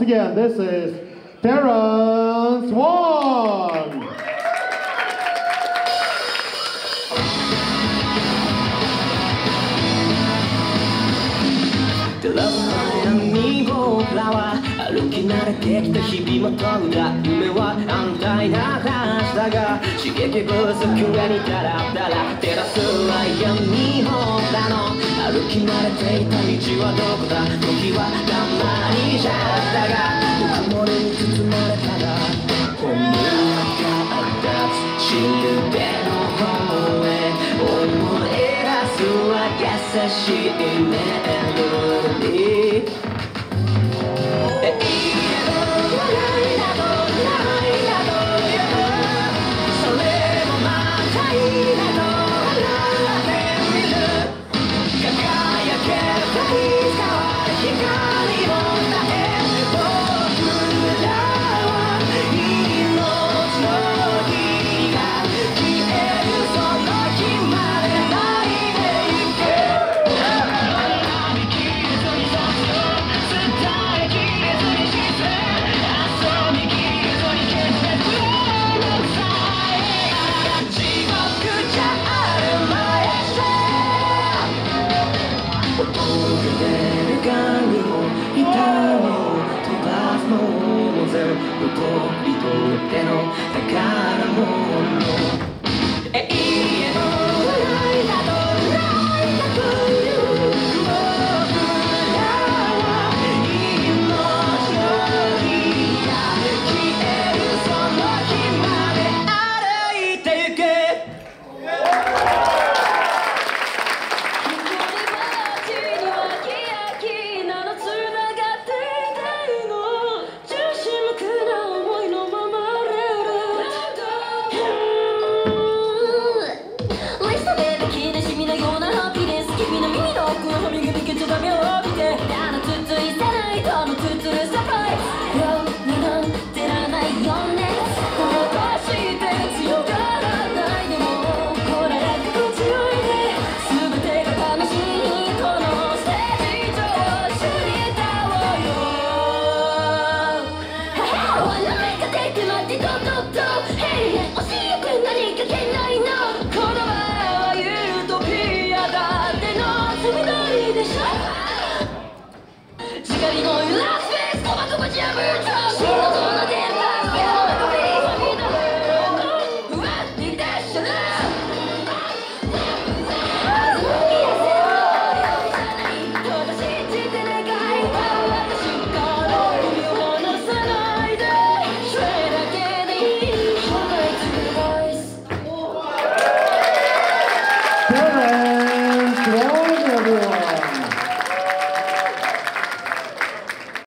Once again, this is Terrence Wong. Love に僕らは歩き慣れてきた日々も問うた夢は安泰な話だが刺激不足が似たらったら照らすは闇もだの歩き慣れていた道はどこだ時はたまにじゃ優しいねとりとっての宝物？イ惜しく何かけないの。どり